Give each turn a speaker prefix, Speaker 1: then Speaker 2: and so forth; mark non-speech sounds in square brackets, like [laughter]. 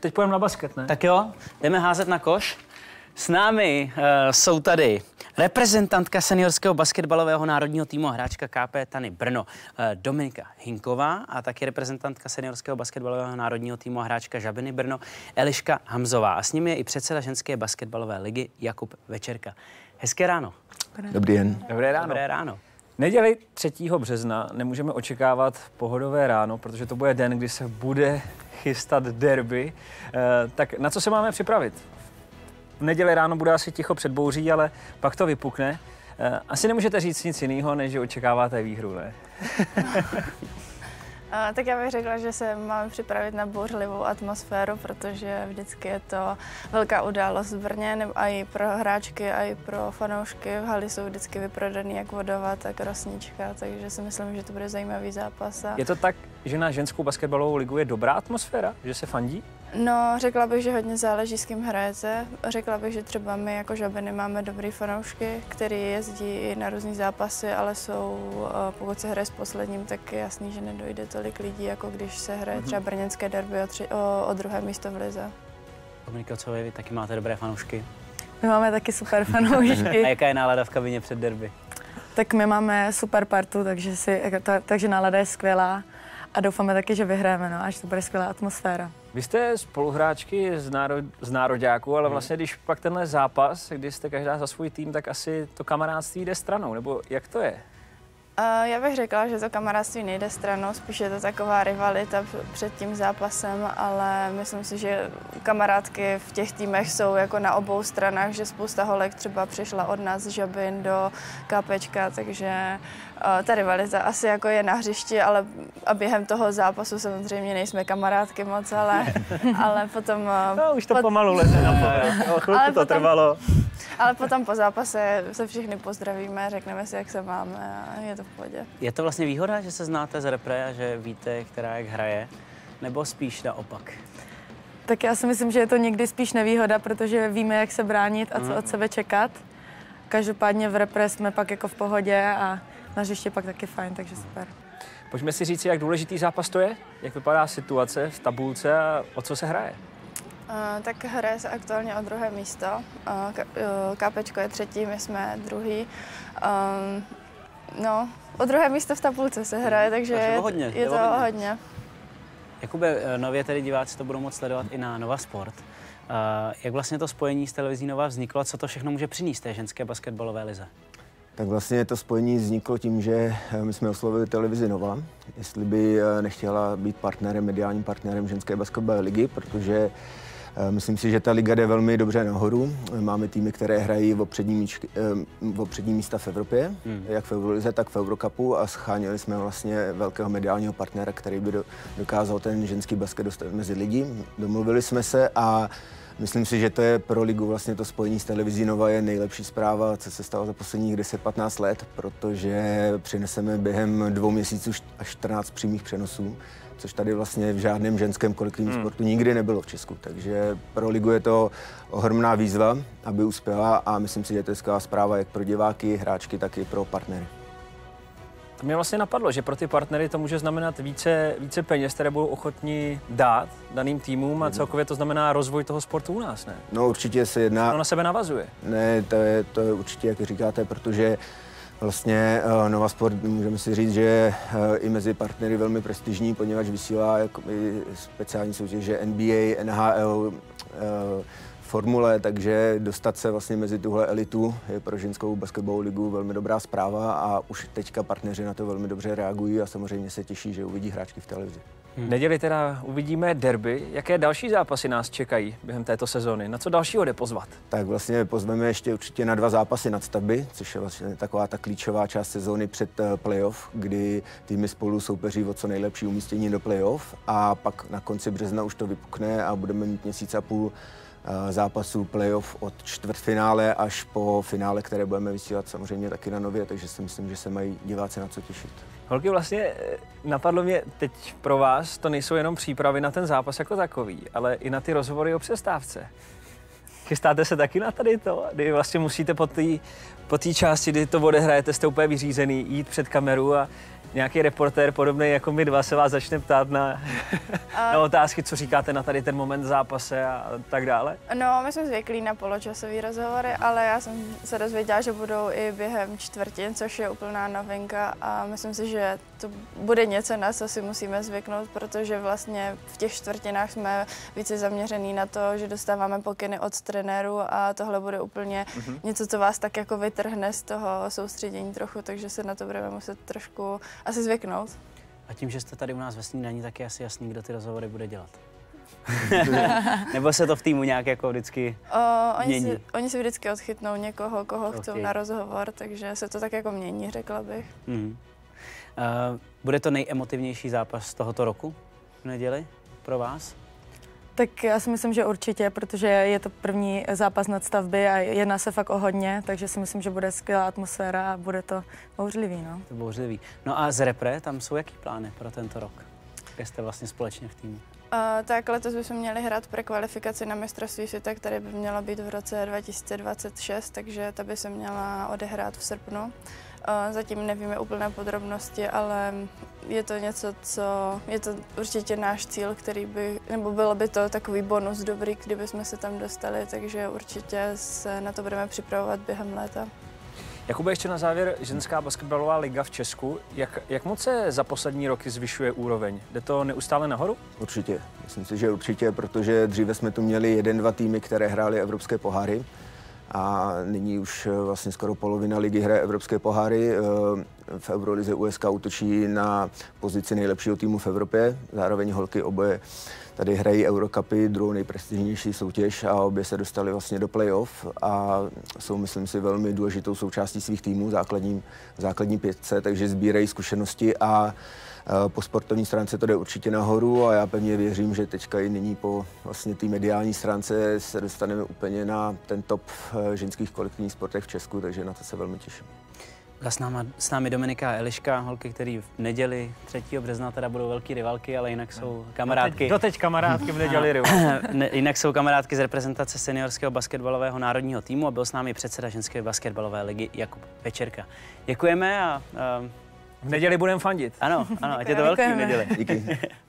Speaker 1: teď půjdeme na basket, ne?
Speaker 2: Tak jo, jdeme házet na koš. S námi uh, jsou tady reprezentantka seniorského basketbalového národního týmu a hráčka KP Tany Brno uh, Dominika Hinková a taky reprezentantka seniorského basketbalového národního týmu a hráčka Žabiny Brno Eliška Hamzová. A s nimi je i předseda ženské basketbalové ligy Jakub Večerka. Hezké ráno.
Speaker 3: Dobrý den.
Speaker 1: Dobré ráno.
Speaker 2: Dobré ráno.
Speaker 1: Neděli 3. března nemůžeme očekávat pohodové ráno, protože to bude den, kdy se bude chystat derby. Eh, tak na co se máme připravit? V neděli ráno bude asi ticho před bouří, ale pak to vypukne. Eh, asi nemůžete říct nic jiného, než že očekáváte výhru, ne? [laughs]
Speaker 4: A, tak já bych řekla, že se máme připravit na bouřlivou atmosféru, protože vždycky je to velká událost v Brně, nebo i pro hráčky, a i pro fanoušky. V hali jsou vždycky vyprodaný jak vodova, tak rosnička, takže si myslím, že to bude zajímavý zápas. A...
Speaker 1: Je to tak, že na ženskou basketbalovou ligu je dobrá atmosféra, že se fandí?
Speaker 4: No, řekla bych, že hodně záleží, s kým hrajete. Řekla bych, že třeba my jako žabiny máme dobrý fanoušky, který jezdí i na různé zápasy, ale jsou, eh, pokud se hraje s posledním, tak je jasný, že nedojde tolik lidí, jako když se hraje třeba brněnské derby o, tři, o, o druhé místo v lize.
Speaker 2: Dominika, co vy, vy taky máte dobré fanoušky.
Speaker 5: My máme taky super fanoušky. [laughs]
Speaker 2: A jaká je nálada v kabině před derby?
Speaker 5: tak my máme super partu, takže, si, ta, takže nálada je skvělá a doufáme taky, že vyhráme, no, až to bude skvělá atmosféra.
Speaker 1: Vy jste spoluhráčky z, národ, z nároďáků, ale vlastně když pak tenhle zápas, kdy jste každá za svůj tým, tak asi to kamarádství jde stranou, nebo jak to je?
Speaker 4: Já bych řekla, že to kamarádství nejde stranou, spíš je to taková rivalita před tím zápasem, ale myslím si, že kamarádky v těch týmech jsou jako na obou stranách, že spousta holek třeba přišla od nás z Žabin do KPčka, takže uh, ta rivalita asi jako je na hřišti, ale a během toho zápasu samozřejmě nejsme kamarádky moc, ale, [laughs] ale potom... Uh,
Speaker 1: no, už to pot... pomalu leze na povrch, [laughs] chvilku to potom, trvalo.
Speaker 4: Ale potom po zápase se všichni pozdravíme, řekneme si, jak se máme a je to v pohodě.
Speaker 2: Je to vlastně výhoda, že se znáte z repre a že víte, která jak hraje, nebo spíš naopak?
Speaker 5: Tak já si myslím, že je to někdy spíš nevýhoda, protože víme, jak se bránit a co od sebe čekat. Každopádně v repre jsme pak jako v pohodě a na hřiště pak taky fajn, takže super.
Speaker 1: Pojďme si říct, jak důležitý zápas to je, jak vypadá situace v tabulce a o co se hraje.
Speaker 4: Tak hraje se aktuálně o druhé místo. Uh, KPčko je třetí, my jsme druhý. No, o druhé místo v tabulce se hraje, takže je,
Speaker 2: hodně,
Speaker 4: je to hodně. hodně.
Speaker 2: Jakube, nově tedy diváci to budou moct sledovat i na Nova Sport. Jak vlastně to spojení s televizí Nova vzniklo a co to všechno může přinést té ženské basketbalové lize?
Speaker 3: Tak vlastně to spojení vzniklo tím, že my jsme oslovili televizi Nova, jestli by nechtěla být partnerem, mediálním partnerem ženské basketbalové ligy, protože Myslím si, že ta liga jde velmi dobře nahoru. Máme týmy, které hrají v přední, míčky, v přední místa v Evropě, hmm. jak v Eurolize, tak v Eurocupu a scháněli jsme vlastně velkého mediálního partnera, který by dokázal ten ženský basket dostat mezi lidi. Domluvili jsme se a Myslím si, že to je pro ligu vlastně to spojení s televizí Nova je nejlepší zpráva, co se stalo za posledních 10-15 let, protože přineseme během dvou měsíců až 14 přímých přenosů což tady vlastně v žádném ženském kolektivním hmm. sportu nikdy nebylo v Česku. Takže pro ligu je to ohromná výzva, aby uspěla a myslím si, že to je skvělá zpráva jak pro diváky, hráčky, tak i pro partnery.
Speaker 1: To mě vlastně napadlo, že pro ty partnery to může znamenat více, více peněz, které budou ochotní dát daným týmům a hmm. celkově to znamená rozvoj toho sportu u nás, ne?
Speaker 3: No určitě se jedná...
Speaker 1: To na sebe navazuje.
Speaker 3: Ne, to je, to je určitě, jak říkáte, protože Vlastně uh, Nova Sport, můžeme si říct, že je uh, i mezi partnery velmi prestižní, poněvadž vysílá jako speciální soutěže NBA, NHL, uh, eh, formule, takže dostat se vlastně mezi tuhle elitu je pro ženskou basketbalovou ligu velmi dobrá zpráva a už teďka partneři na to velmi dobře reagují a samozřejmě se těší, že uvidí hráčky v televizi.
Speaker 1: Hmm. Neděli teda uvidíme derby. Jaké další zápasy nás čekají během této sezóny? Na co dalšího jde pozvat?
Speaker 3: Tak vlastně pozveme ještě určitě na dva zápasy nadstavby, což je vlastně taková ta klíčová část sezóny před eh, playoff, kdy týmy spolu soupeří o co nejlepší umístění do playoff a pak na konci března už to vypukne a budeme mít měsíc a půl zápasů playoff od čtvrtfinále až po finále, které budeme vysílat samozřejmě taky na nově, takže si myslím, že se mají diváci na co těšit.
Speaker 1: Holky, vlastně eh, napadlo mě teď pro vás, to nejsou jenom přípravy na ten zápas jako takový, ale i na ty rozhovory o přestávce. Chystáte se taky na tady to, kdy vlastně musíte po té po části, kdy to odehrajete, jste úplně vyřízený, jít před kameru a nějaký reportér podobný jako my dva se vás začne ptát na, na otázky, co říkáte na tady ten moment v zápase a tak dále?
Speaker 4: No, my jsme zvyklí na poločasové rozhovory, ale já jsem se dozvěděla, že budou i během čtvrtin, což je úplná novinka a myslím si, že to bude něco, na co si musíme zvyknout, protože vlastně v těch čtvrtinách jsme více zaměřený na to, že dostáváme pokyny od trenéru a tohle bude úplně mm-hmm. něco, co vás tak jako vytrhne z toho soustředění trochu, takže se na to budeme muset trošku asi zvyknout.
Speaker 2: A tím, že jste tady u nás ve snídaní, tak je asi jasný, kdo ty rozhovory bude dělat. [laughs] Nebo se to v týmu nějak jako vždycky
Speaker 4: o, oni,
Speaker 2: mění?
Speaker 4: si, oni si vždycky odchytnou někoho, koho okay. chcou na rozhovor, takže se to tak jako mění, řekla bych.
Speaker 2: Mhm. Uh, bude to nejemotivnější zápas tohoto roku v neděli pro vás?
Speaker 5: Tak já si myslím, že určitě, protože je to první zápas nadstavby a jedná se fakt o hodně, takže si myslím, že bude skvělá atmosféra a bude to bouřlivý. No.
Speaker 2: To bouřlivý. No a z repre, tam jsou jaký plány pro tento rok? Kde jste vlastně společně v týmu?
Speaker 4: Uh, tak letos bychom měli hrát pre kvalifikaci na mistrovství světa, které by mělo být v roce 2026, takže ta by se měla odehrát v srpnu. Zatím nevíme úplné podrobnosti, ale je to něco, co je to určitě náš cíl, který by, nebo bylo by to takový bonus dobrý, kdyby jsme se tam dostali, takže určitě se na to budeme připravovat během léta.
Speaker 1: Jakube, ještě na závěr, ženská basketbalová liga v Česku. Jak, jak moc se za poslední roky zvyšuje úroveň? Jde to neustále nahoru?
Speaker 3: Určitě. Myslím si, že určitě, protože dříve jsme tu měli jeden, dva týmy, které hrály evropské poháry a nyní už eh, vlastně skoro polovina ligy hraje evropské poháry. V Eurolize USK útočí na pozici nejlepšího týmu v Evropě, zároveň holky oboje tady hrají Eurocupy, druhou nejprestižnější soutěž a obě se dostali vlastně do playoff a jsou, myslím si, velmi důležitou součástí svých týmů, základním, základní pětce, takže sbírají zkušenosti a eh, po sportovní stránce to jde určitě nahoru a já pevně věřím, že teďka i nyní po vlastně té mediální stránce se dostaneme úplně na ten top eh, ženských kolektivních sportech v Česku, takže na to se velmi těším.
Speaker 2: Byla s, náma, s námi Dominika a Eliška, holky, který v neděli 3. března teda budou velký rivalky, ale jinak jsou kamarádky.
Speaker 1: Doteď kamarádky v neděli rival. [laughs]
Speaker 2: Ne, jinak jsou kamarádky z reprezentace seniorského basketbalového národního týmu a byl s námi předseda ženské basketbalové ligy Jakub Večerka. Děkujeme a, a
Speaker 1: V neděli budeme fandit.
Speaker 2: ano, ano, ať je to velký v neděli.
Speaker 3: Díky. [laughs]